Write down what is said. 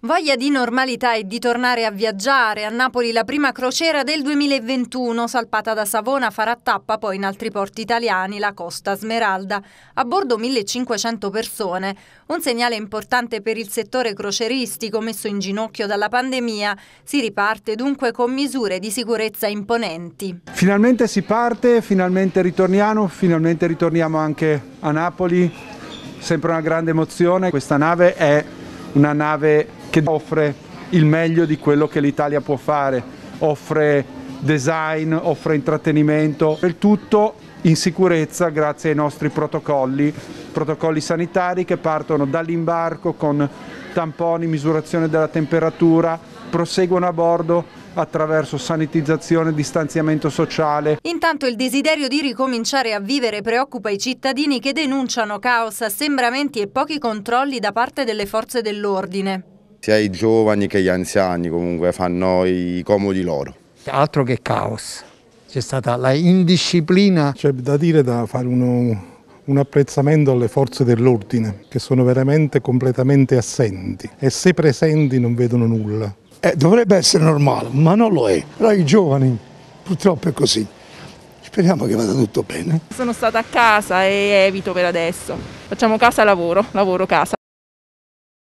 Voglia di normalità e di tornare a viaggiare. A Napoli la prima crociera del 2021, salpata da Savona, farà tappa poi in altri porti italiani, la Costa Smeralda. A bordo 1500 persone. Un segnale importante per il settore croceristico messo in ginocchio dalla pandemia. Si riparte dunque con misure di sicurezza imponenti. Finalmente si parte, finalmente ritorniamo, finalmente ritorniamo anche a Napoli. Sempre una grande emozione. Questa nave è una nave che offre il meglio di quello che l'Italia può fare, offre design, offre intrattenimento, il tutto in sicurezza grazie ai nostri protocolli, protocolli sanitari che partono dall'imbarco con tamponi, misurazione della temperatura, proseguono a bordo attraverso sanitizzazione e distanziamento sociale. Intanto il desiderio di ricominciare a vivere preoccupa i cittadini che denunciano caos, assembramenti e pochi controlli da parte delle forze dell'ordine. Sia i giovani che gli anziani comunque fanno i comodi loro. Altro che caos, c'è stata la indisciplina. C'è da dire da fare uno, un apprezzamento alle forze dell'ordine che sono veramente completamente assenti e se presenti non vedono nulla. Eh, dovrebbe essere normale, ma non lo è. Però i giovani purtroppo è così. Speriamo che vada tutto bene. Sono stata a casa e evito per adesso. Facciamo casa lavoro, lavoro casa.